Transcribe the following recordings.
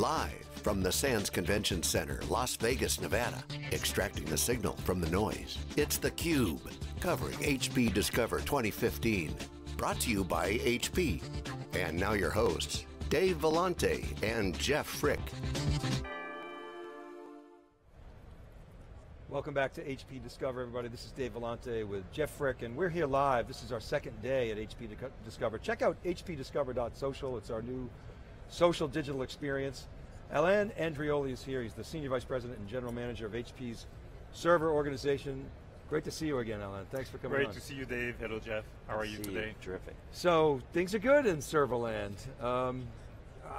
Live from the Sands Convention Center, Las Vegas, Nevada, extracting the signal from the noise. It's theCUBE, covering HP Discover 2015. Brought to you by HP. And now your hosts, Dave Vellante and Jeff Frick. Welcome back to HP Discover, everybody. This is Dave Vellante with Jeff Frick, and we're here live. This is our second day at HP Discover. Check out hpdiscover.social. It's our new social digital experience. Alain Andreoli is here. He's the Senior Vice President and General Manager of HP's server organization. Great to see you again, Alain. Thanks for coming Great on. to see you, Dave. Hello, Jeff. How are you today? You. Terrific. So, things are good in Serverland. Um,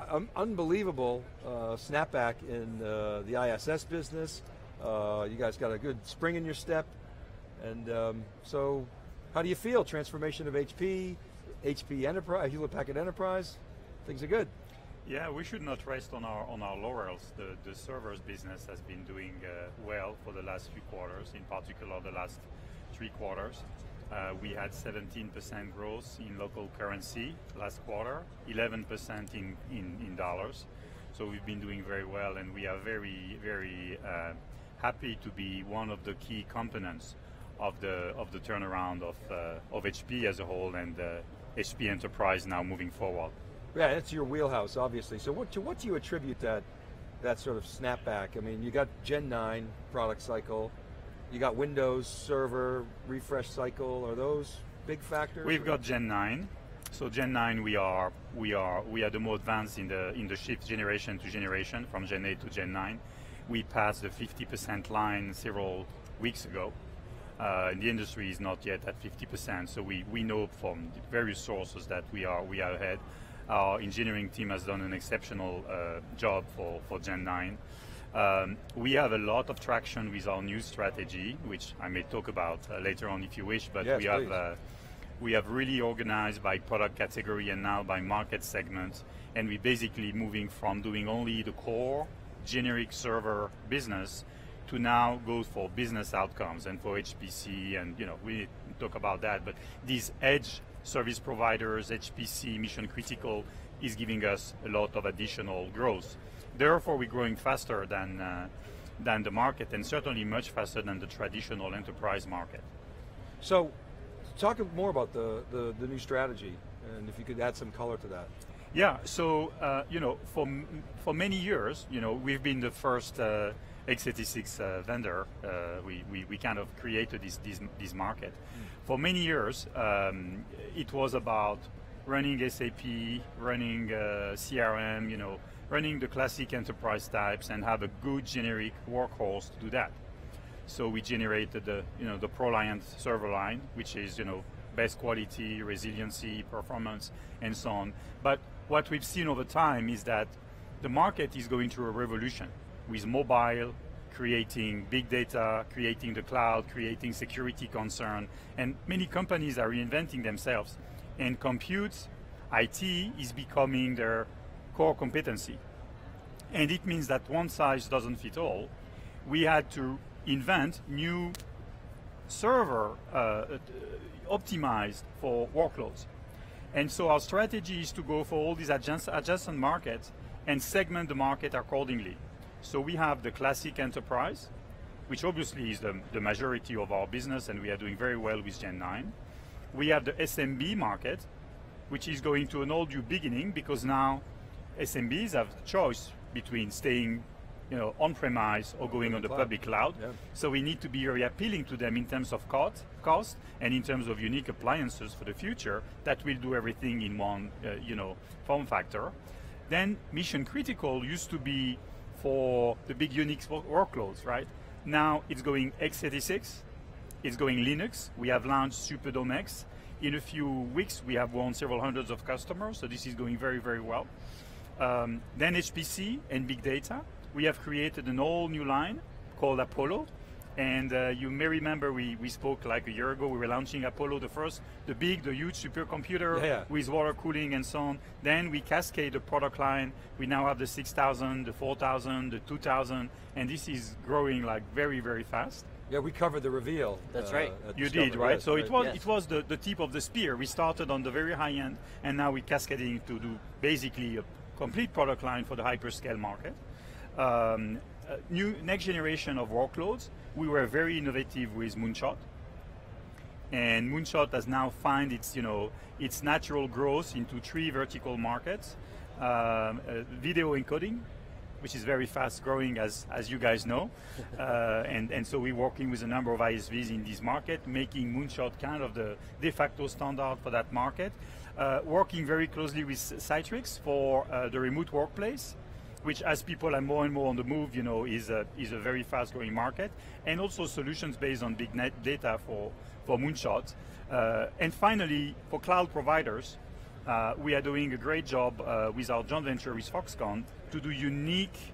um, unbelievable uh, snapback in uh, the ISS business. Uh, you guys got a good spring in your step. And um, so, how do you feel? Transformation of HP, HP Enterprise, Hewlett Packard Enterprise, things are good. Yeah, we should not rest on our on our laurels. The the servers business has been doing uh, well for the last few quarters, in particular the last three quarters. Uh, we had 17% growth in local currency last quarter, 11% in, in, in, dollars. So we've been doing very well, and we are very very uh, happy to be one of the key components of the of the turnaround of uh, of HP as a whole and HP uh, Enterprise now moving forward. Yeah, that's your wheelhouse, obviously. So what, to what do you attribute that, that sort of snapback? I mean, you got Gen 9 product cycle, you got Windows Server refresh cycle. Are those big factors? We've got Gen 9. So Gen 9, we are we are we are the more advanced in the in the shift generation to generation from Gen 8 to Gen 9. We passed the 50% line several weeks ago. Uh, the industry is not yet at 50%, so we, we know from various sources that we are we are ahead. Our engineering team has done an exceptional uh, job for, for Gen 9. Um, we have a lot of traction with our new strategy, which I may talk about uh, later on if you wish, but yes, we have uh, we have really organized by product category and now by market segment, and we're basically moving from doing only the core generic server business to now go for business outcomes and for HPC, and you know we talk about that, but these edge service providers, HPC, mission critical, is giving us a lot of additional growth. Therefore, we're growing faster than, uh, than the market and certainly much faster than the traditional enterprise market. So, talk more about the, the, the new strategy and if you could add some color to that. Yeah, so, uh, you know, for, for many years, you know, we've been the first uh, x86 uh, vendor. Uh, we, we, we, kind of created this, this, this market. Mm. For many years, um, it was about running SAP, running uh, CRM, you know, running the classic enterprise types and have a good generic workhorse to do that. So we generated the, you know, the ProLiant server line, which is, you know, best quality, resiliency, performance, and so on. But what we've seen over time is that the market is going through a revolution with mobile, creating big data, creating the cloud, creating security concern, and many companies are reinventing themselves. And compute, IT is becoming their core competency. And it means that one size doesn't fit all. We had to invent new server uh, optimized for workloads. And so our strategy is to go for all these adjacent markets and segment the market accordingly. So we have the classic enterprise, which obviously is the, the majority of our business and we are doing very well with Gen 9. We have the SMB market, which is going to an all new beginning because now SMBs have the choice between staying you know, on-premise or going on the cloud. public cloud. Yeah. So we need to be very appealing to them in terms of cost, cost and in terms of unique appliances for the future that will do everything in one, uh, you know, form factor. Then mission critical used to be for the big Unix workloads, right? Now it's going x86, it's going Linux. We have launched Superdome X. In a few weeks, we have won several hundreds of customers, so this is going very, very well. Um, then HPC and big data. We have created an all new line called Apollo, and uh, you may remember we, we spoke like a year ago, we were launching Apollo, the first, the big, the huge supercomputer yeah, yeah. with water cooling and so on. Then we cascade the product line. We now have the 6000, the 4000, the 2000, and this is growing like very, very fast. Yeah, we covered the reveal. That's uh, right. You did, right? Yes, so right. it was yes. it was the, the tip of the spear. We started on the very high end, and now we're cascading to do basically a complete product line for the hyperscale market. Um, new next generation of workloads. We were very innovative with Moonshot, and Moonshot has now found its you know its natural growth into three vertical markets: um, uh, video encoding, which is very fast growing, as as you guys know, uh, and and so we're working with a number of ISVs in this market, making Moonshot kind of the de facto standard for that market. Uh, working very closely with Citrix for uh, the remote workplace which as people are more and more on the move, you know, is a, is a very fast growing market, and also solutions based on big net data for, for Moonshot. Uh, and finally, for cloud providers, uh, we are doing a great job uh, with our joint venture with Foxconn to do unique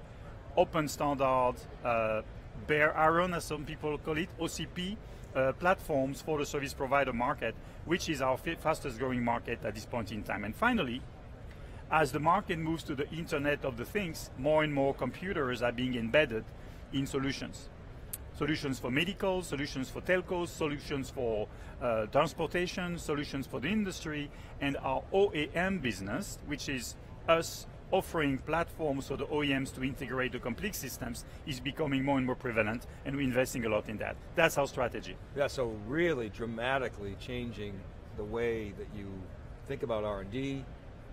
open standard uh, bare iron, as some people call it, OCP, uh, platforms for the service provider market, which is our fastest growing market at this point in time. And finally, as the market moves to the Internet of the Things, more and more computers are being embedded in solutions. Solutions for medical, solutions for telcos, solutions for uh, transportation, solutions for the industry, and our OEM business, which is us offering platforms for the OEMs to integrate the complete systems, is becoming more and more prevalent, and we're investing a lot in that. That's our strategy. Yeah, so really dramatically changing the way that you think about R&D,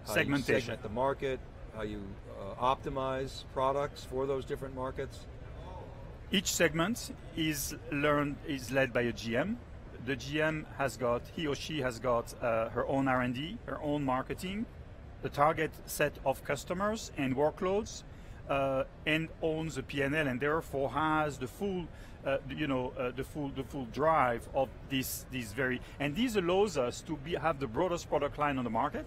segmentation. you segment the market, how you uh, optimize products for those different markets? Each segment is learned is led by a GM. The GM has got he or she has got uh, her own R&D, her own marketing, the target set of customers and workloads, uh, and owns the P&L, and therefore has the full, uh, you know, uh, the full the full drive of this this very. And this allows us to be have the broadest product line on the market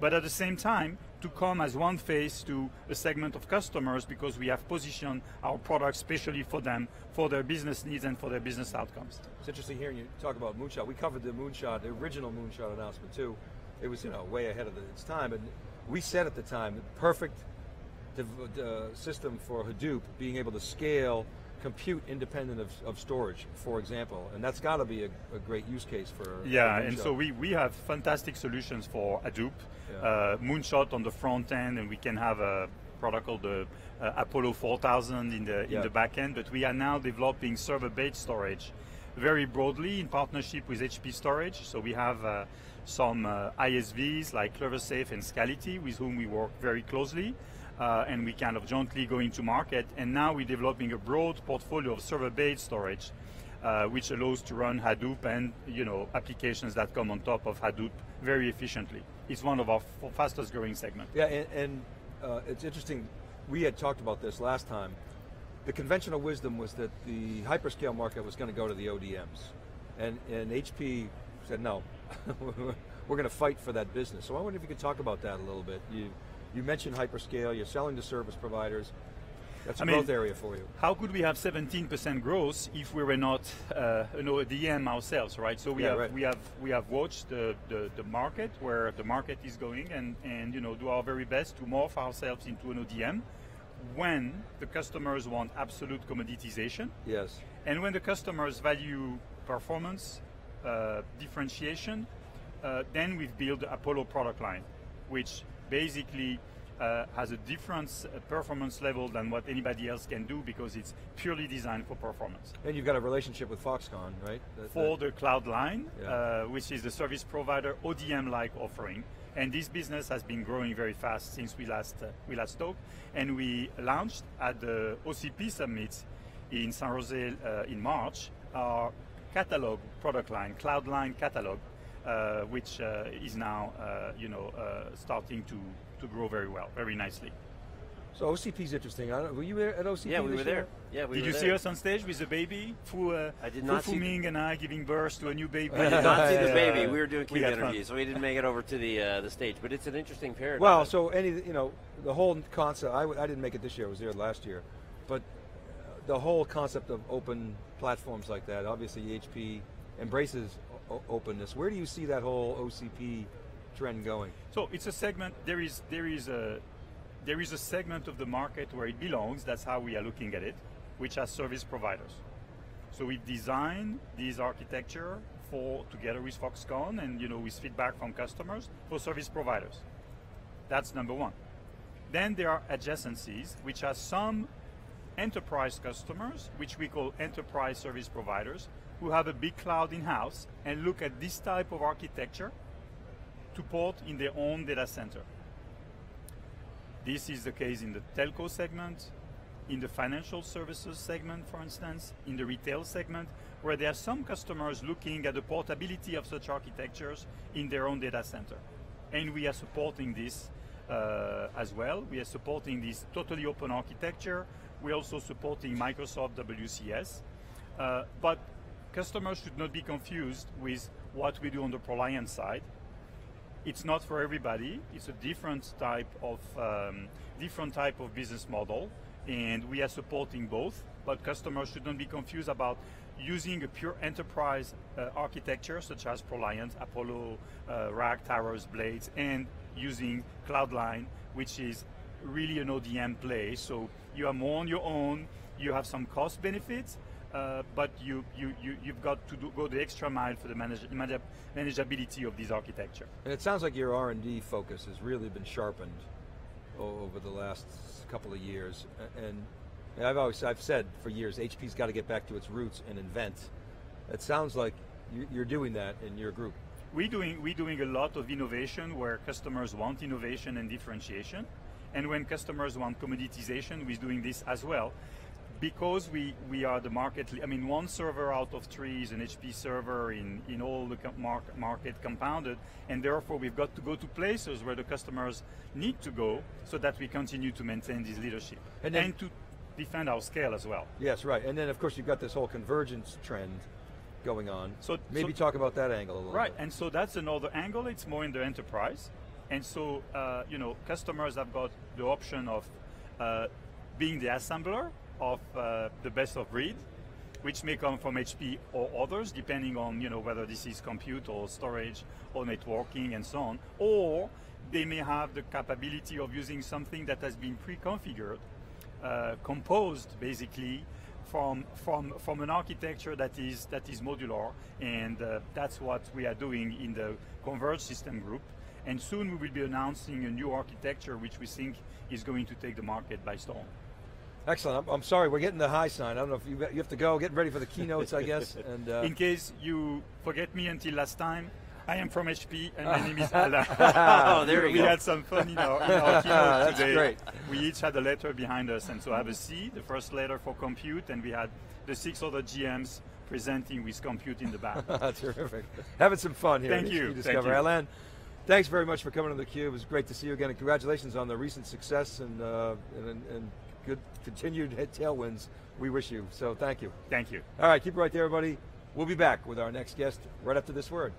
but at the same time to come as one face to a segment of customers because we have positioned our products specially for them, for their business needs and for their business outcomes. It's interesting hearing you talk about Moonshot. We covered the Moonshot, the original Moonshot announcement too. It was you know way ahead of its time, and we said at the time, perfect uh, system for Hadoop being able to scale compute independent of, of storage, for example, and that's got to be a, a, great use case for. Yeah, for and so we, we have fantastic solutions for Hadoop, yeah. uh, Moonshot on the front end, and we can have a product called the uh, Apollo 4000 in the yeah. in the back end. But we are now developing server-based storage very broadly in partnership with HP Storage. So we have. Uh, some uh, ISVs like CleverSafe and Scality with whom we work very closely uh, and we kind of jointly go into market. And now we're developing a broad portfolio of server-based storage, uh, which allows to run Hadoop and you know applications that come on top of Hadoop very efficiently. It's one of our fastest growing segments. Yeah, and, and uh, it's interesting. We had talked about this last time. The conventional wisdom was that the hyperscale market was going to go to the ODMs, and and HP said no. we're going to fight for that business. So I wonder if you could talk about that a little bit. You you mentioned hyperscale, you're selling to service providers. That's a I growth mean, area for you. How could we have 17% growth if we were not, uh, you know, ODM ourselves, right? So we yeah, have right. we have we have watched the, the, the, market where the market is going, and and you know do our very best to morph ourselves into an ODM when the customers want absolute commoditization. Yes. And when the customers value performance, uh, differentiation, uh, then we've built the Apollo product line, which basically uh, has a different uh, performance level than what anybody else can do because it's purely designed for performance. And you've got a relationship with Foxconn, right? for the Cloudline, yeah. uh, which is the service provider ODM-like offering. And this business has been growing very fast since we last uh, we last talked. And we launched at the OCP summit in San Jose uh, in March our catalog product line, Cloudline catalog, which uh, is now, uh, you know, starting to, to grow very well, very nicely. So OCP is interesting. were you at OCP? Yeah, we were there. Yeah, we did you there. see us on stage with the baby? Fu, uh, I did not. Fu Ming and I giving birth to a new baby. I did not see the baby. We were doing cube interviews, so we didn't make it over to the uh, the stage. But it's an interesting paradigm. Well, so any you know the whole concept. I, I didn't make it this year. I was there last year, but the whole concept of open platforms like that. Obviously, HP embraces openness. Where do you see that whole OCP trend going? So it's a segment. There is there is a there is a segment of the market where it belongs. That's how we are looking at it, which are service providers. So we design this architecture for together with Foxconn and you know with feedback from customers for service providers. That's number one. Then there are adjacencies, which are some enterprise customers, which we call enterprise service providers, who have a big cloud in-house and look at this type of architecture to port in their own data center. This is the case in the telco segment, in the financial services segment, for instance, in the retail segment, where there are some customers looking at the portability of such architectures in their own data center. And we are supporting this uh, as well. We are supporting this totally open architecture. We're also supporting Microsoft WCS. Uh, but customers should not be confused with what we do on the ProLiant side. It's not for everybody. It's a different type of um, different type of business model, and we are supporting both. But customers should not be confused about using a pure enterprise uh, architecture such as ProLiant, Apollo, uh, Towers, Blades, and using Cloudline, which is really an ODM play. So you are more on your own. You have some cost benefits, uh, but you, you, you, you've got to do, go the extra mile for the manage, manage, manageability of this architecture. And it sounds like your R&D focus has really been sharpened over the last couple of years. And I've always I've said for years, HP's got to get back to its roots and invent. It sounds like you're doing that in your group. We're doing, we're doing a lot of innovation where customers want innovation and differentiation. And when customers want commoditization, we're doing this as well because we, we are the market, I mean, one server out of three is an HP server in, in all the market compounded, and therefore we've got to go to places where the customers need to go so that we continue to maintain this leadership and, then, and to defend our scale as well. Yes, right. And then, of course, you've got this whole convergence trend going on. So maybe so, talk about that angle a little bit. right. Bit. and so that's another angle. It's more in the enterprise. And so, uh, you know, customers have got the option of uh, being the assembler of uh, the best of breed, which may come from HP or others, depending on you know whether this is compute or storage or networking and so on. Or they may have the capability of using something that has been pre-configured, composed basically from from from an architecture that is that is modular, and uh, that's what we are doing in the Converge System Group. And soon we will be announcing a new architecture which we think is going to take the market by storm. Excellent. I'm, I'm, sorry, we're getting the high sign. I don't know if you, you have to go, getting ready for the keynotes, I guess. And uh, in case you forget me until last time, I am from HP, and my name is Alain. oh, there we, we had some fun in our, in our keynote That's today. great. We each had a letter behind us, and so I have a C, the first letter for compute, and we had the six other GMs presenting with compute in the back. That's terrific. Having some fun here. Thank you. Discover. Thank you. Alain, thanks very much for coming on theCUBE. It was great to see you again, and congratulations on the recent success and, uh, and, and good continued head tailwinds we wish you. So thank you. Thank you. All right, keep it right there, everybody. We'll be back with our next guest right after this word.